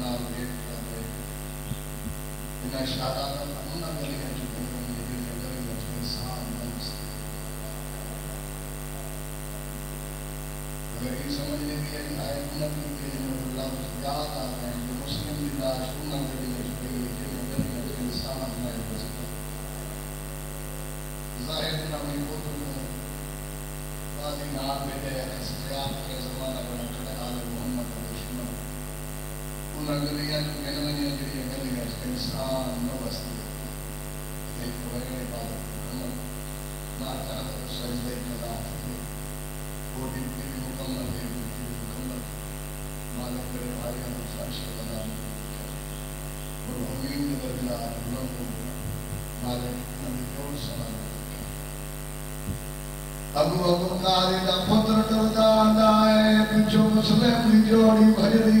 نار بيت اندر سادہ امن نا ملي پتر ٹردا آندا ہے پچھو مسلم دی جوڑی بھجدی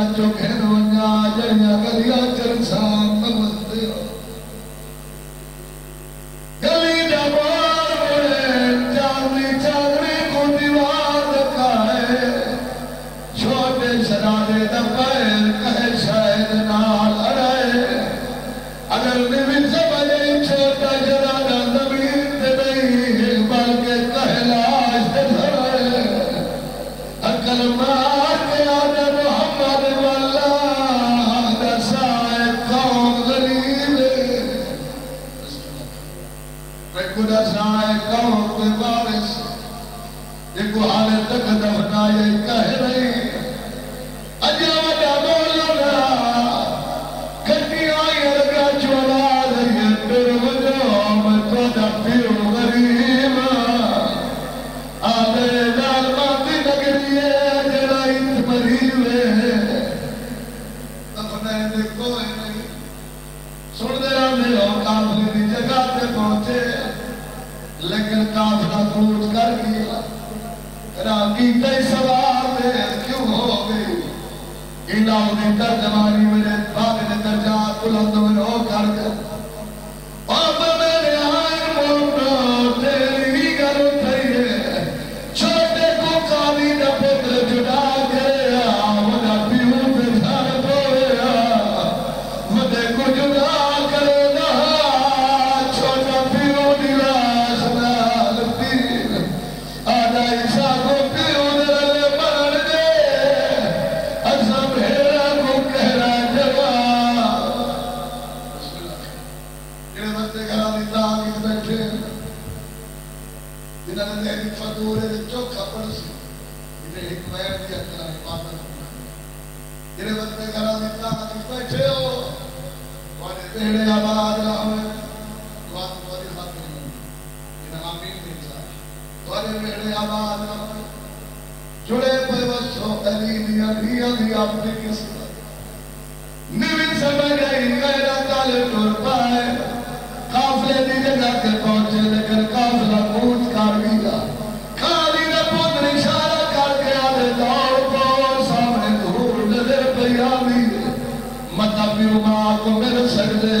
گلیا جو گھر ونیا جڑیا گلیا چرسان نمستے ہو گلی جبار بڑے چاندی چاندی کو دیوار دکھائے چھوٹے شرادے دا پیر کہے شاید نال اڑائے اگر نبی سمجھے چھوٹا جيڪو هاڻي ترجمانی میرے ایک فدورے دے چوکھا پڑ سی جنہیں ایک ویر دیا کلا عبادت کرنا جنہیں بندے گھر آلی تاکت بیٹھے ہو وہاں بیڑے آباد نہ ہوئے دعا تمہاری خاطر نہیں جنہیں آمین بھی چاہے وہاں بیڑے آباد نہ ہوئے جڑے پہ بسو علی دیا دیا دیا اپنی قسمت نیوی سمجھ گئی میرا تالے ٹور پائے قافلے دی جگہ کے پیو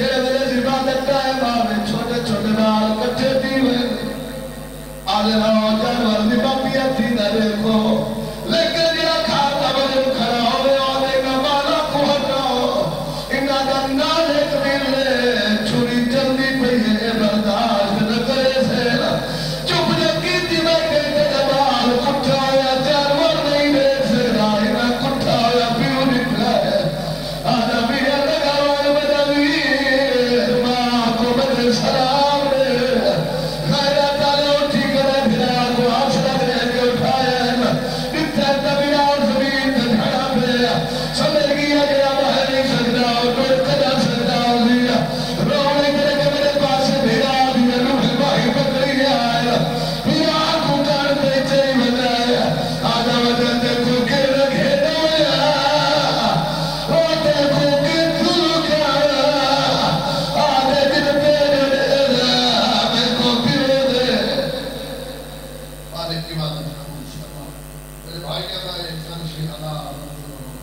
جڑے میرے ہے چھوٹے چھوٹے بال کٹھے دی ہوئے آلے رہو جانور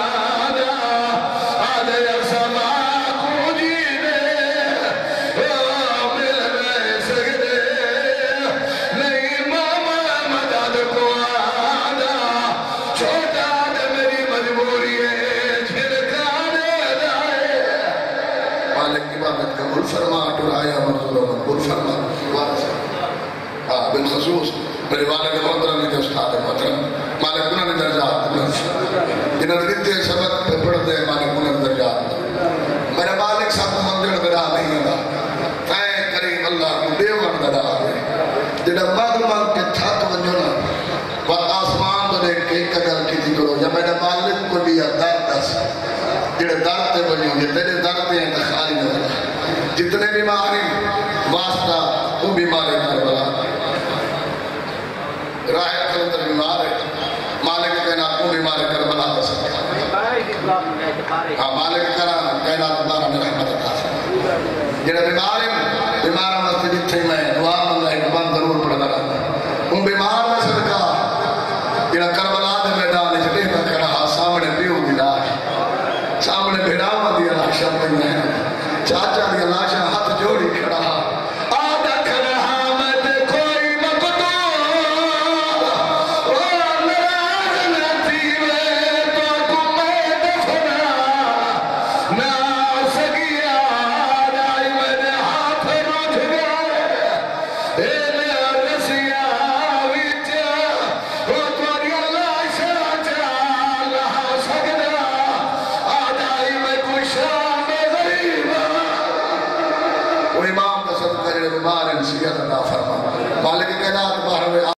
مالک کی بابت قبول فرما ٹرایا مرزولوں قبول فرما ہاں بالخصوص میرے والد محترم نے استاد محترم۔ مالک، انہوں نے درجات انہوں نے دیتے سبق پہ پڑھ دے مالک، انہوں نے درجات میرے مالک سب منگل بڑا نہیں گا تائیں کریم اللہ کو دیوان بڑا ہے جڑا مد بنا جتنے بیماری واسطہ وہ بیماری کر بلا راہ کلندر بیمار ہے۔ مالک کہنا کو بیمار کر بلا دے سکتا ہاں مالک کرا کہنا تمہارا میں رحمت عطا فرما جڑے بیمار ہیں، بیمار مسجد جتھے میں دعا منگا ایک بند ضرور پڑھنا۔ رہتا ان بیمار میں صدقہ جڑا کربلا دے میدان وچ ڈیٹا کھڑا، سامنے پیو دی لاش سامنے بھیڑاواں دی لاش پئی میں چاچا دی لاش ہاتھ جوڑی کھڑا